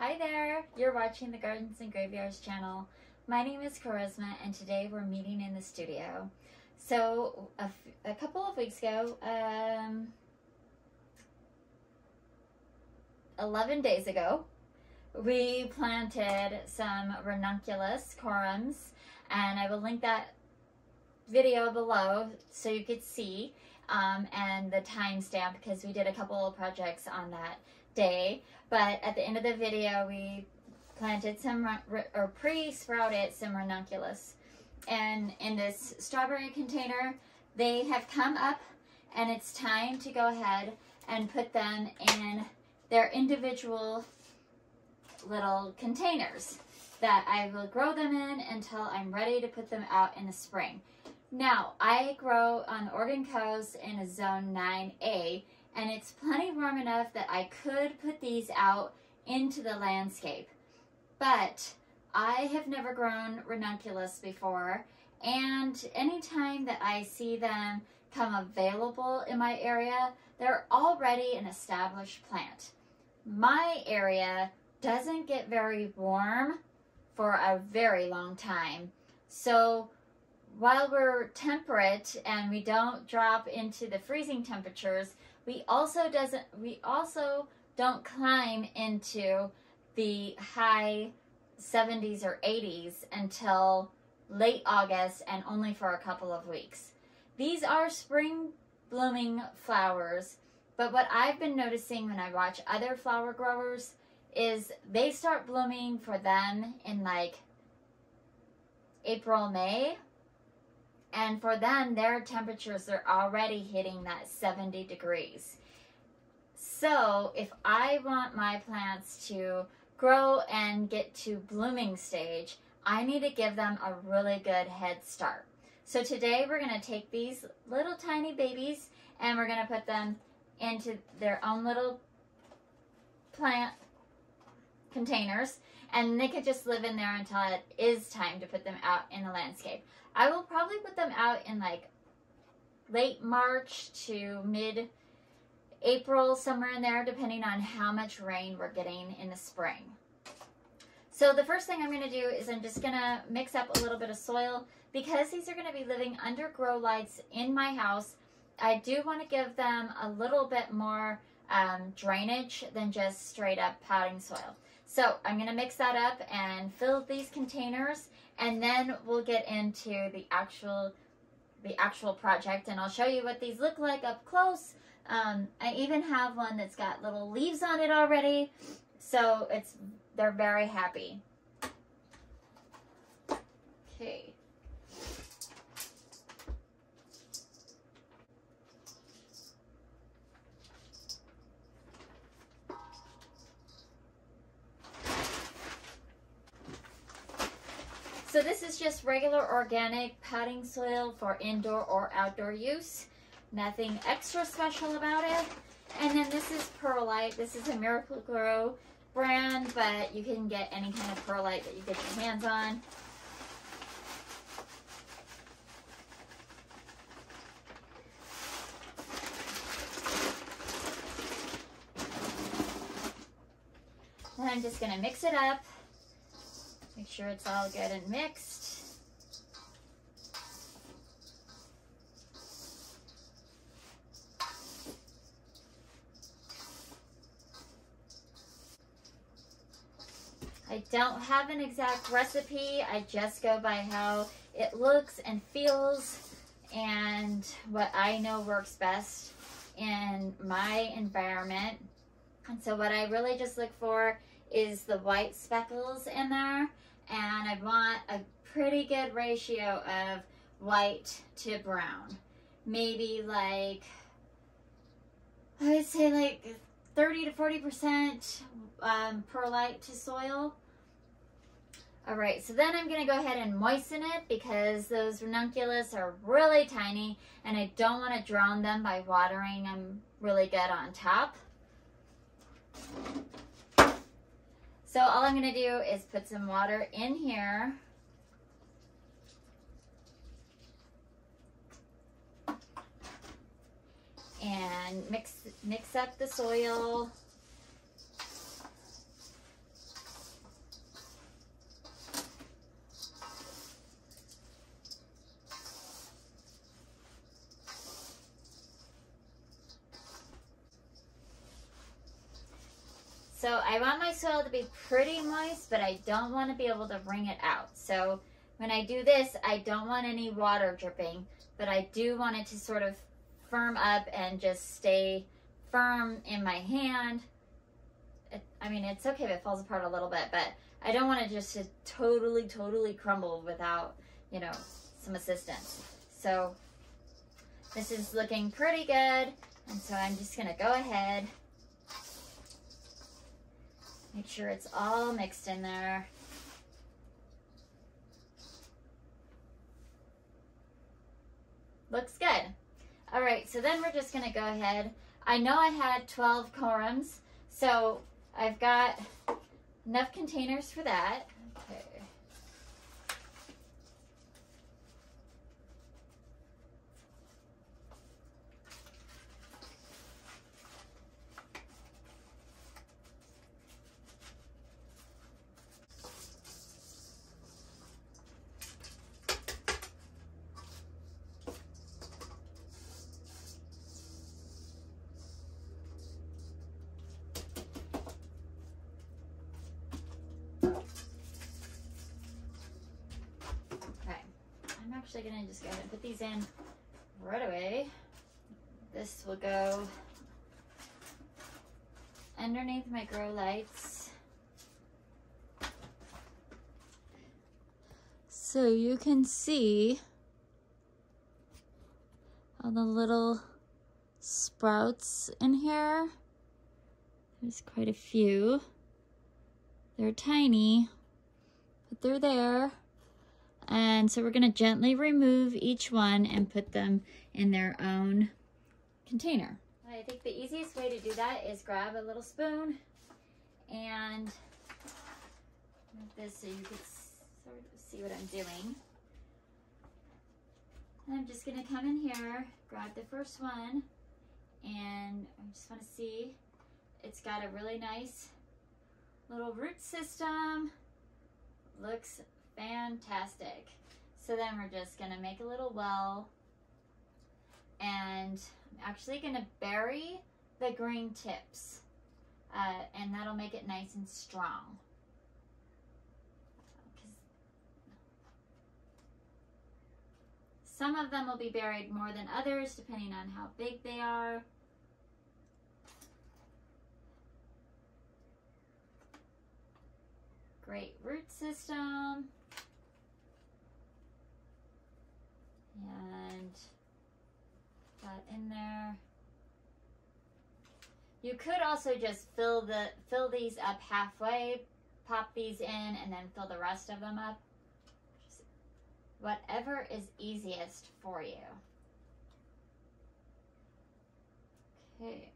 Hi there, you're watching the Gardens and Graveyards channel. My name is Charisma and today we're meeting in the studio. So a, couple of weeks ago, um, 11 days ago, we planted some ranunculus corums and I will link that video below so you could see um, and the timestamp because we did a couple of projects on that day. But at the end of the video, we planted some or pre-sprouted some ranunculus. And in this strawberry container, they have come up and it's time to go ahead and put them in their individual little containers that I will grow them in until I'm ready to put them out in the spring. Now, I grow on the Oregon coast in a zone 9A, and it's plenty warm enough that I could put these out into the landscape. But I have never grown ranunculus before, and anytime that I see them come available in my area, they're already an established plant. My area doesn't get very warm for a very long time. So while we're temperate and we don't drop into the freezing temperatures, we also doesn't we also don't climb into the high 70s or 80s until late August and only for a couple of weeks. These are spring blooming flowers, but what I've been noticing when I watch other flower growers is they start blooming for them in like April, May, and for them, their temperatures are already hitting that 70 degrees. So if I want my plants to grow and get to blooming stage, I need to give them a really good head start. So today we're going to take these little tiny babies and we're going to put them into their own little plant containers and they could just live in there until it is time to put them out in the landscape. I will probably put them out in like late March to mid April, somewhere in there, depending on how much rain we're getting in the spring. So the first thing I'm going to do is I'm just going to mix up a little bit of soil. Because these are going to be living under grow lights in my house, I do want to give them a little bit more um, drainage than just straight up potting soil. So I'm going to mix that up and fill these containers and then we'll get into the actual the actual project and I'll show you what these look like up close. Um, I even have one that's got little leaves on it already. So it's they're very happy. Okay. So this just regular organic potting soil for indoor or outdoor use. Nothing extra special about it. And then this is perlite. This is a Miracle-Gro brand, but you can get any kind of perlite that you get your hands on. And I'm just going to mix it up. Make sure it's all good and mixed. I don't have an exact recipe. I just go by how it looks and feels and what I know works best in my environment. And so what I really just look for is the white speckles in there and I want a pretty good ratio of white to brown. Maybe like, I would say like 30 to 40% um, perlite to soil. All right, so then I'm gonna go ahead and moisten it because those ranunculus are really tiny and I don't wanna drown them by watering them really good on top. So all I'm going to do is put some water in here. and mix, mix up the soil. So I want my soil to be pretty moist, but I don't want to be able to wring it out. So when I do this, I don't want any water dripping, but I do want it to sort of firm up and just stay firm in my hand. It, I mean, it's okay if it falls apart a little bit, but I don't want it just to totally, totally crumble without, you know, some assistance. So this is looking pretty good. And so I'm just gonna go ahead, make sure it's all mixed in there. Looks good. All right, so then we're just gonna go ahead. I know I had 12 corums, so I've got enough containers for that. Okay. Actually gonna just go ahead and put these in right away. This will go underneath my grow lights. So you can see all the little sprouts in here. There's quite a few. They're tiny, but they're there. And so we're gonna gently remove each one and put them in their own container. I think the easiest way to do that is grab a little spoon and this so you can sort of see what I'm doing. I'm just gonna come in here, grab the first one, and I just wanna see, it's got a really nice little root system. Looks Fantastic. So then we're just gonna make a little well and I'm actually gonna bury the green tips uh, and that'll make it nice and strong. Some of them will be buried more than others depending on how big they are. Great root system. and that in there. You could also just fill the fill these up halfway, pop these in, and then fill the rest of them up. Just whatever is easiest for you. Okay.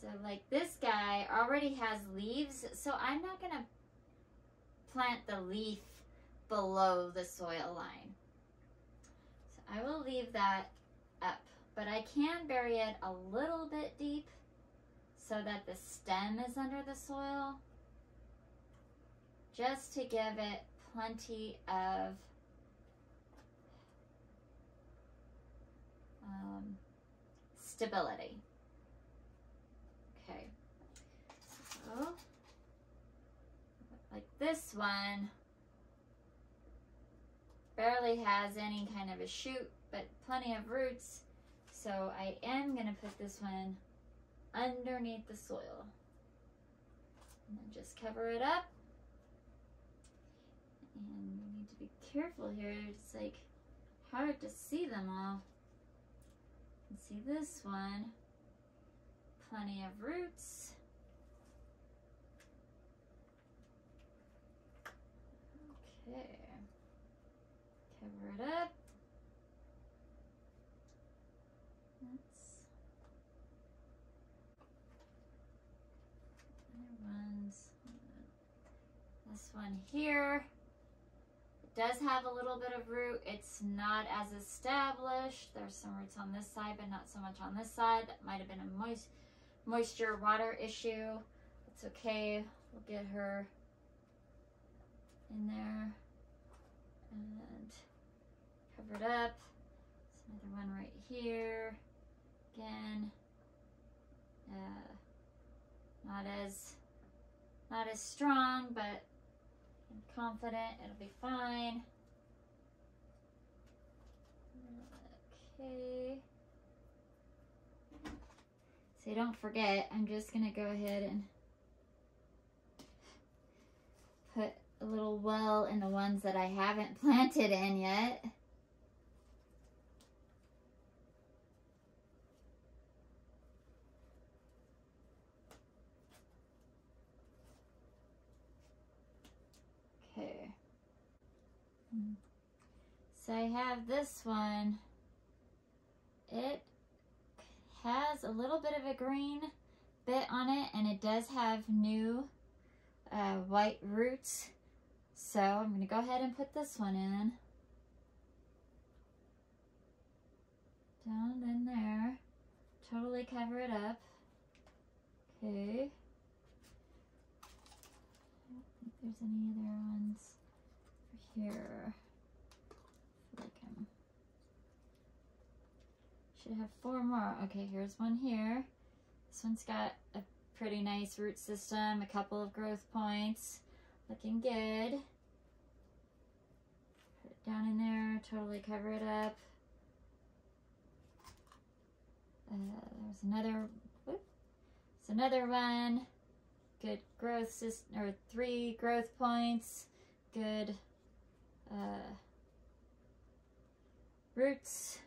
So like this guy already has leaves, so I'm not gonna plant the leaf below the soil line. So I will leave that up, but I can bury it a little bit deep so that the stem is under the soil, just to give it plenty of um, stability. Okay, like this one, barely has any kind of a shoot, but plenty of roots. So I am gonna put this one underneath the soil. And then just cover it up. And you need to be careful here. It's like hard to see them all. You see this one, plenty of roots. Okay cover it up. That's ones. This one here it does have a little bit of root. It's not as established. There's some roots on this side, but not so much on this side. That might have been a moist, moisture water issue. It's okay. We'll get her in there and covered up. There's another one right here. Again, uh, Not as, not as strong, but I'm confident it'll be fine. Okay. So don't forget, I'm just gonna go ahead and put a little well in the ones that I haven't planted in yet. Okay. So I have this one. It has a little bit of a green bit on it and it does have new uh, white roots. So I'm going to go ahead and put this one in. Down in there. Totally cover it up. Okay. I don't think there's any other ones here. Like I'm should have four more. Okay, here's one here. This one's got a pretty nice root system, a couple of growth points. Looking good. Down in there, totally cover it up. Uh, there's another, whoop, another one. Good growth system, or three growth points. Good uh, roots.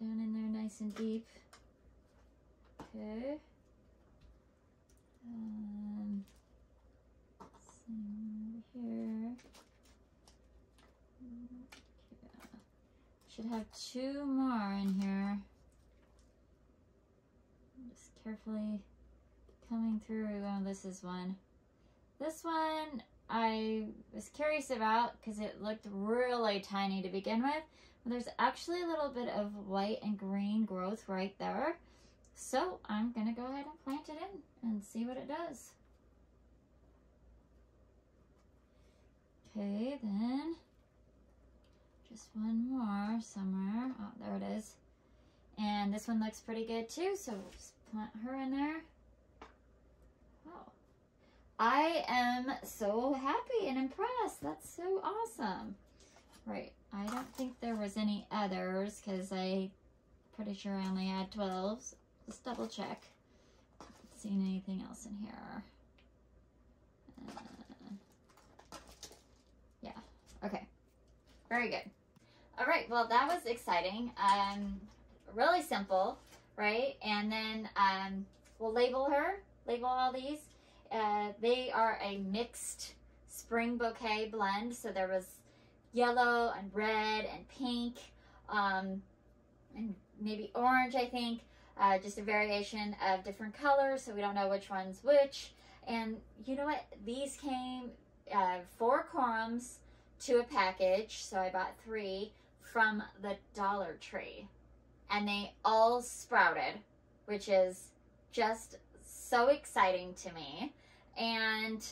down in there nice and deep. Okay. Um, same over here. Yeah. Should have two more in here. Just carefully coming through. Oh, this is one. This one I was curious about because it looked really tiny to begin with. But There's actually a little bit of white and green growth right there. So I'm going to go ahead and plant it in and see what it does. Okay, then just one more somewhere. Oh, there it is. And this one looks pretty good too, so just plant her in there. Wow. I am so happy and impressed. That's so awesome. Right. I don't think there was any others because I pretty sure I only had 12. Let's double check. Seen anything else in here? Uh, yeah. Okay. Very good. All right. Well, that was exciting. Um, really simple, right? And then um, we'll label her. Label all these. Uh, they are a mixed spring bouquet blend. So there was yellow and red and pink um, and maybe orange, I think. Uh, just a variation of different colors, so we don't know which one's which. And you know what? These came uh, four corums to a package, so I bought three from the Dollar Tree. And they all sprouted, which is just so exciting to me. And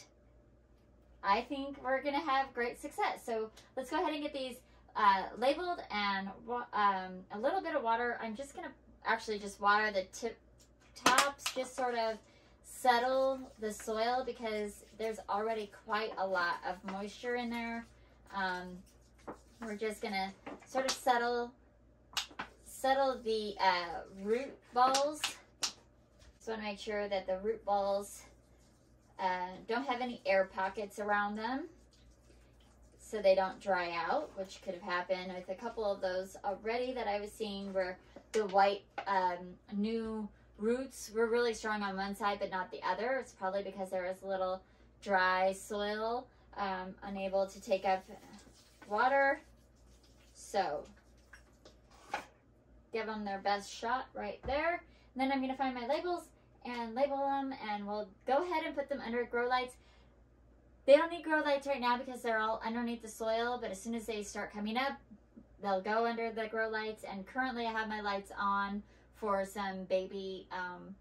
I think we're going to have great success. So let's go ahead and get these uh, labeled and um, a little bit of water. I'm just going to actually just water the tip tops, just sort of settle the soil because there's already quite a lot of moisture in there. Um, we're just to sort of settle settle the uh, root balls. Just want to make sure that the root balls uh, don't have any air pockets around them so they don't dry out, which could have happened with a couple of those already that I was seeing where the white um, new roots were really strong on one side but not the other. It's probably because there was a little dry soil, um, unable to take up water. So give them their best shot right there. And then I'm going to find my labels and label them and we'll go ahead and put them under grow lights. They don't need grow lights right now because they're all underneath the soil, but as soon as they start coming up, they'll go under the grow lights. And currently I have my lights on for some baby um,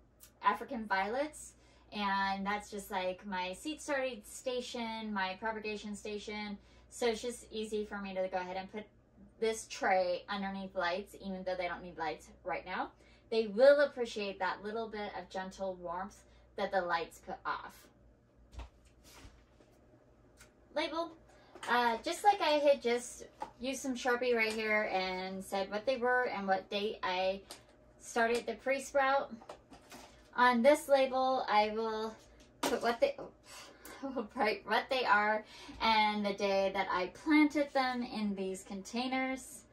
African violets. And that's just like my seed starting station, my propagation station. So it's just easy for me to go ahead and put this tray underneath lights, even though they don't need lights right now. they will appreciate that little bit of gentle warmth that the lights put off. Label. Uh, just like I had just used some Sharpie right here and said what they were and what date I started the pre-sprout. On this label, I will put what they, write what they are and the day that I planted them in these containers.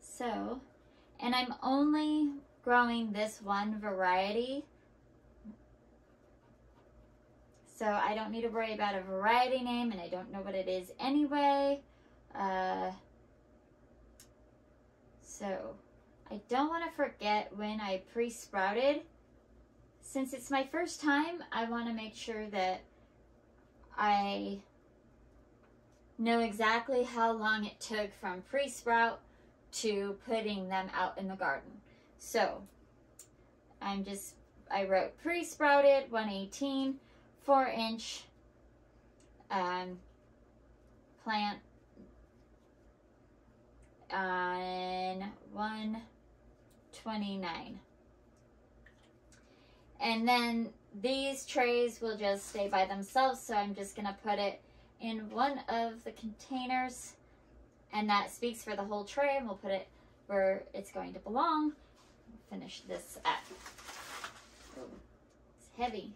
So, and I'm only growing this one variety. So I don't need to worry about a variety name and I don't know what it is anyway. Uh, so I don't want to forget when I pre-sprouted. Since it's my first time, I want to make sure that I know exactly how long it took from pre-sprout to putting them out in the garden. So I'm just, I wrote pre-sprouted 118, 4 inch um, plant on 129. And then these trays will just stay by themselves, so I'm just going to put it in one of the containers, and that speaks for the whole tray, and we'll put it where it's going to belong. Finish this up. It's heavy.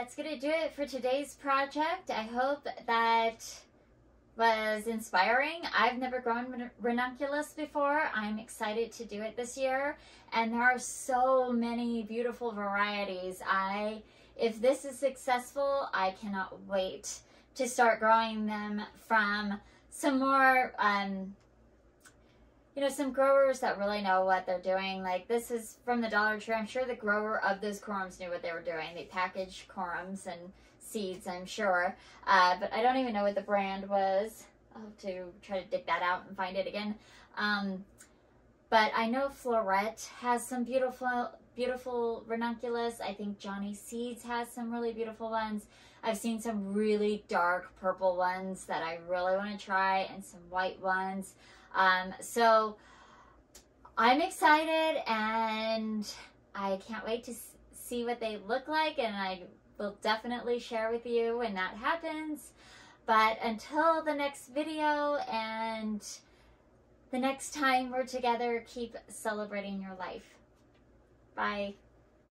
that's going to do it for today's project. I hope that was inspiring. I've never grown ranunculus before. I'm excited to do it this year. And there are so many beautiful varieties. I, if this is successful, I cannot wait to start growing them from some more um, you know, some growers that really know what they're doing. Like this is from the Dollar Tree. I'm sure the grower of those corums knew what they were doing. They packaged corums and seeds, I'm sure. Uh, but I don't even know what the brand was. I'll have to try to dig that out and find it again. Um, but I know Floret has some beautiful, beautiful ranunculus. I think Johnny Seeds has some really beautiful ones. I've seen some really dark purple ones that I really want to try and some white ones. Um, so I'm excited and I can't wait to see what they look like and I will definitely share with you when that happens. But until the next video and the next time we're together, keep celebrating your life. Bye.